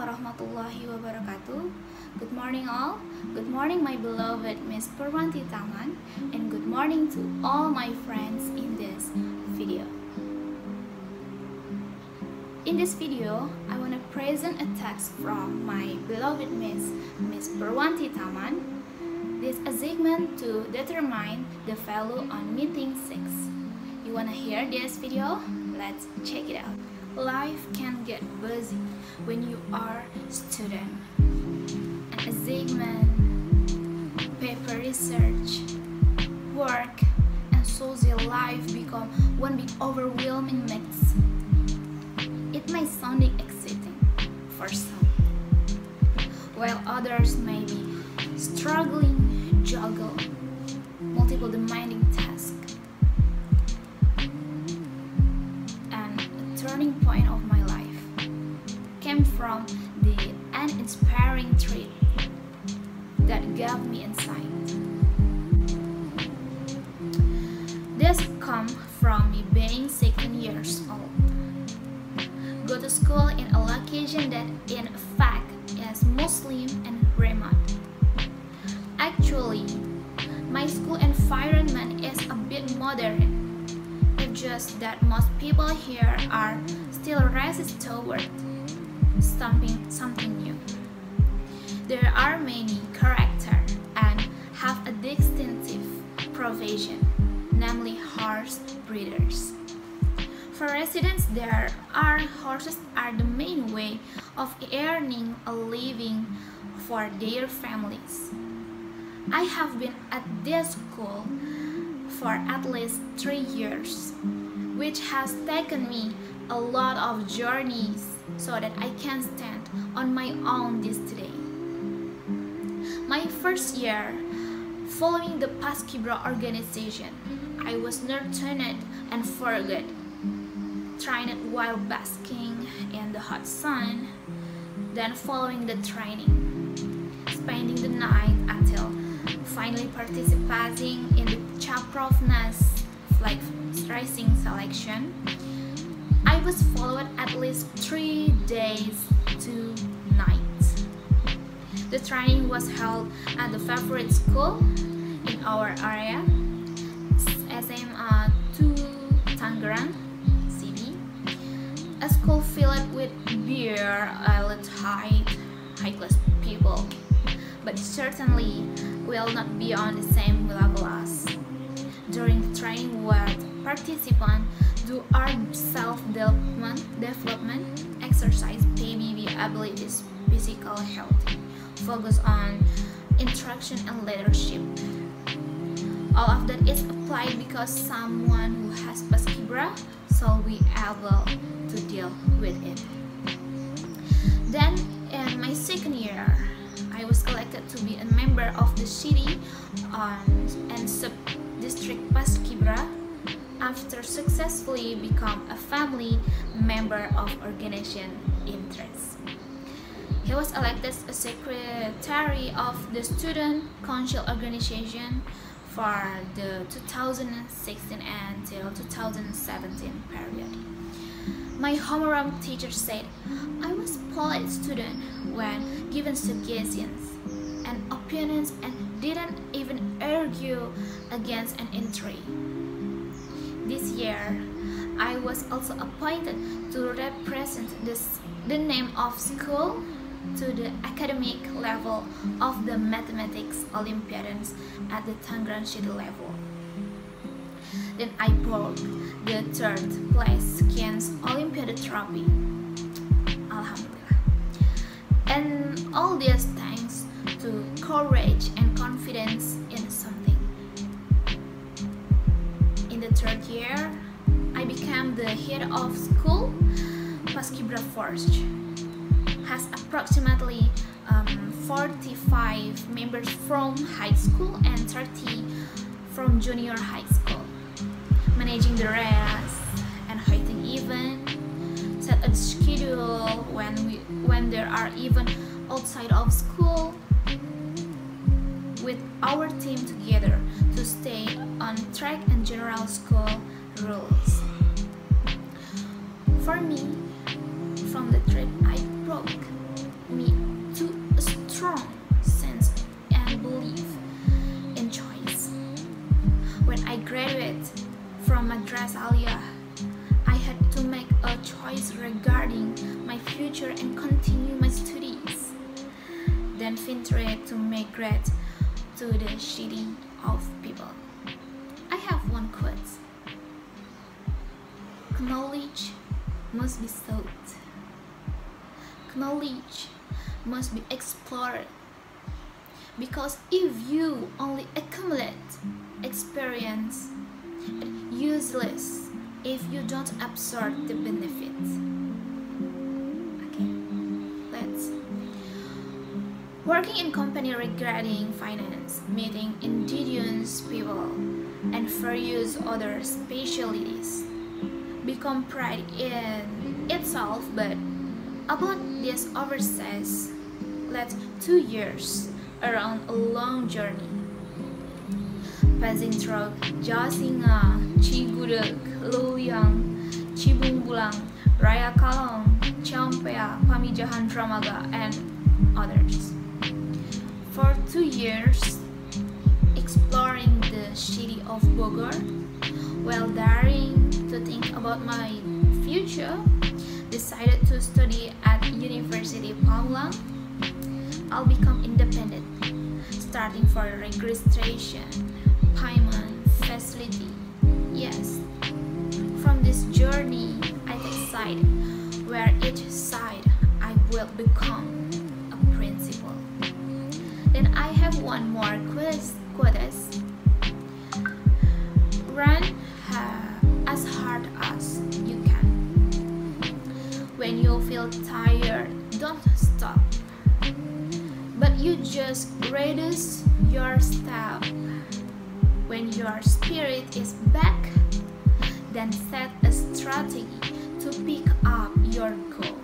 warahmatullahi wabarakatuh. Good morning all. Good morning my beloved Miss Purwanti Taman and good morning to all my friends in this video. In this video, I want to present a text from my beloved Miss Miss Purwanti Taman. This assignment to determine the value on meeting 6. You wanna hear this video? Let's check it out. Life can get busy when you are a student. An assignment, paper research, work, and social life become one big overwhelming mix. It may sound exciting for some, while others may be struggling juggle come from me being 16 years old. Go to school in a location that in fact is Muslim and remote. Actually, my school environment is a bit modern It's just that most people here are still racist toward something, something new. There are many characters and have a distinctive provision, breeders. For residents, there are horses are the main way of earning a living for their families. I have been at this school for at least three years, which has taken me a lot of journeys so that I can stand on my own this today. My first year, following the Paskibra organization, I was nurtured and forgot, trained while basking in the hot sun, then following the training, spending the night until finally participating in the Chaprovna's flag racing selection. I was followed at least three days, to nights. The training was held at the favorite school in our area, SMA uh, 2 Tangerang City, a school filled with beer, elite high, high-class people, but certainly will not be on the same level as. During the training what participants do our self-development development, exercise, PBB abilities, physical health, focus on interaction and leadership. All of that is applied because someone who has Paskibra so we able to deal with it. Then in my second year, I was elected to be a member of the city and sub-district Paskibra after successfully become a family member of organization interest. He was elected as secretary of the student council organization for the 2016 until 2017 period. My homeroom teacher said I was a polite student when given suggestions and opinions and didn't even argue against an entry. This year, I was also appointed to represent this, the name of school to the academic level of the mathematics Olympiads at the Tangerang City level. Then I brought the third place against Olympiad trophy. Alhamdulillah. And all this thanks to courage and confidence in something. In the third year, I became the head of school Paskibra Force. Has approximately um, 45 members from high school and 30 from junior high school managing the race and hosting event, set a schedule when we when there are even outside of school with our team together to stay on track and general school rules. For me, Madras Aliyah. I had to make a choice regarding my future and continue my studies. Then ventured to migrate to the city of people. I have one quote. Knowledge must be sought. Knowledge must be explored. Because if you only accumulate experience, useless if you don't absorb the benefits. Okay, let's. Working in company regarding finance, meeting indigenous people, and various other specialties become pride in itself, but about this overseas led two years around a long journey. Passing through Jasinga, Cigudeg, Leuwiliang, Cibungbulang, Raya Kalong, Ciampea, Pamijahan Dramaga, and others. For two years, exploring the city of Bogor, while daring to think about my future, decided to study at University Pamulang I'll become independent, starting for registration, payment, facility. Yes, from this journey, I decide where each side I will become a principal. Then I have one more quest, quotes. Run uh, as hard as you can. When you feel tired, don't but you just reduce your step. When your spirit is back, then set a strategy to pick up your goals.